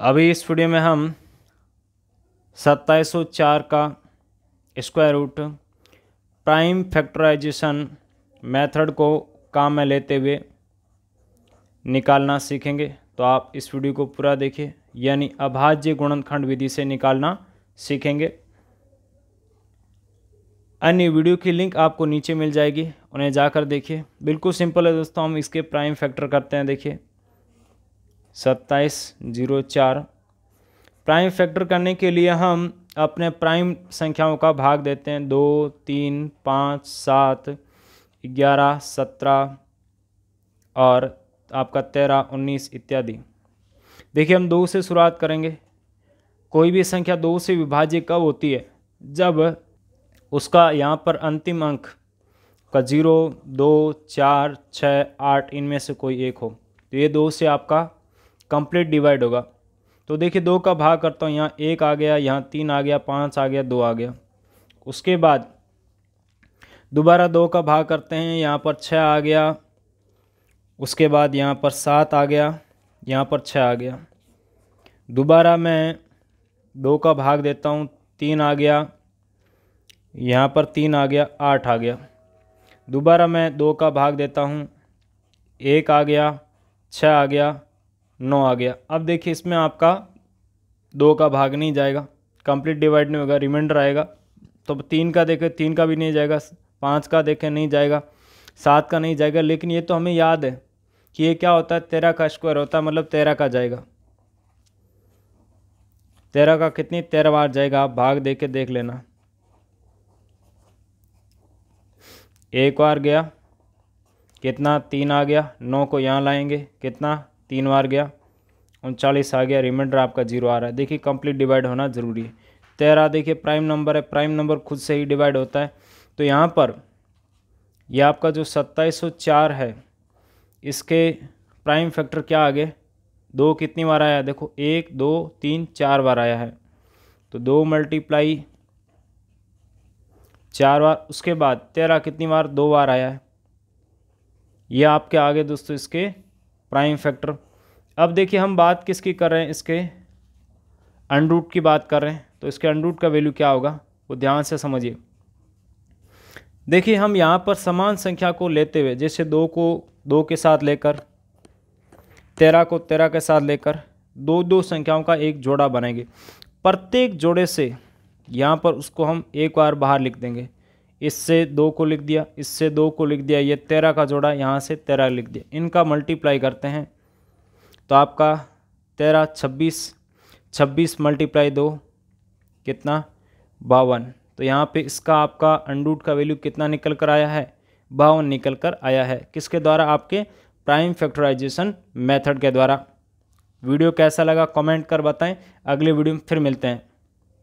अभी इस वीडियो में हम सत्ताईस सौ चार का square root prime factorization method को काम में लेते हुए निकालना सीखेंगे। तो आप इस वीडियो को पूरा देखिए, यानी अभाज्य गुणनखंड विधि से निकालना सीखेंगे। अन्य वीडियो की लिंक आपको नीचे मिल जाएगी, उन्हें जाकर देखिए। बिल्कुल सिंपल है दोस्तों, हम इसके प्राइम फैक्टर करते हैं, देखिए। सत्ताईस, ज़ीरो चार। प्राइम फैक्टर करने के लिए हम अपने प्राइम संख्याओं का भाग देते हैं। दो, तीन, पाँच, सात, ग्यारह, सत्रह और आपका तेरह, उन्नीस इत्यादि। देखिए, हम दो से शुरुआत करेंगे। कोई भी संख्या दो से विभाज्य कब होती है? जब उसका यहाँ पर अंतिम अंक का ज़ीरो, दो, चार, छः, आठ, इनमें से कोई एक हो। तो ये दो से आपका कंप्लीट डिवाइड होगा। तो देखिए दो का भाग करता हूँ, यहाँ एक आ गया, यहाँ तीन आ गया, पाँच आ गया, दो आ गया। उसके बाद दोबारा दो का भाग करते हैं, यहाँ पर छः आ गया, उसके बाद यहाँ पर सात आ गया, यहाँ पर छः आ गया। दोबारा मैं दो का भाग देता हूँ, तीन आ गया, यहाँ पर तीन आ गया, आठ आ गया। दोबारा मैं दो का भाग देता हूँ, एक आ गया छः आ गया नौ आ गया। अब देखिए इसमें आपका दो का भाग नहीं जाएगा। कंप्लीट डिवाइड नहीं होगा रिमाइंडर आएगा। तो तीन का देखें, तीन का भी नहीं जाएगा, पाँच का देखें नहीं जाएगा, सात का नहीं जाएगा। लेकिन ये तो हमें याद है कि ये क्या होता है, तेरह का स्क्वायर होता है मतलब तेरह का जाएगा। तेरह का कितनी, तेरह बार जाएगा। आप भाग दे के देख लेना। एक बार गया, कितना, तीन आ गया, नौ को यहाँ लाएँगे, कितना? तीन बार गया, उनचालीस आ गया रिमाइंडर आपका ज़ीरो आ रहा है। देखिए कंप्लीट डिवाइड होना ज़रूरी है। तेरह, देखिए प्राइम नंबर है। प्राइम नंबर खुद से ही डिवाइड होता है। तो यहाँ पर यह आपका जो सत्ताईस है, इसके प्राइम फैक्टर क्या आ गए? दो कितनी बार आया? देखो, एक, दो, तीन, चार बार आया है। तो दो मल्टीप्लाई चार बार, उसके बाद तेरह कितनी बार? दो बार आया है। ये आपके आगे दोस्तों, इसके प्राइम फैक्टर। अब देखिए हम बात किसकी कर रहे हैं, इसके अनरूट की बात कर रहे हैं तो इसके अनरूट का वैल्यू क्या होगा, वो ध्यान से समझिए। देखिए हम यहाँ पर समान संख्या को लेते हुए, जैसे दो को, दो के साथ लेकर, तेरह को, तेरह के साथ लेकर, दो दो संख्याओं का एक जोड़ा बनाएँगे। प्रत्येक जोड़े से यहाँ पर उसको हम एक बार बाहर लिख देंगे। इससे दो को लिख दिया, इससे दो को लिख दिया, ये तेरह का जोड़ा यहाँ से तेरह लिख दिया। इनका मल्टीप्लाई करते हैं तो आपका तेरह, छब्बीस छब्बीस मल्टीप्लाई दो, कितना? बावन। तो यहाँ पे इसका आपका अंडूट का वैल्यू कितना निकल कर आया है? बावन निकल कर आया है। किसके द्वारा? आपके प्राइम फैक्टराइजेशन मेथड के द्वारा। वीडियो कैसा लगा? कमेंट कर बताएँ। अगले वीडियो में फिर मिलते हैं।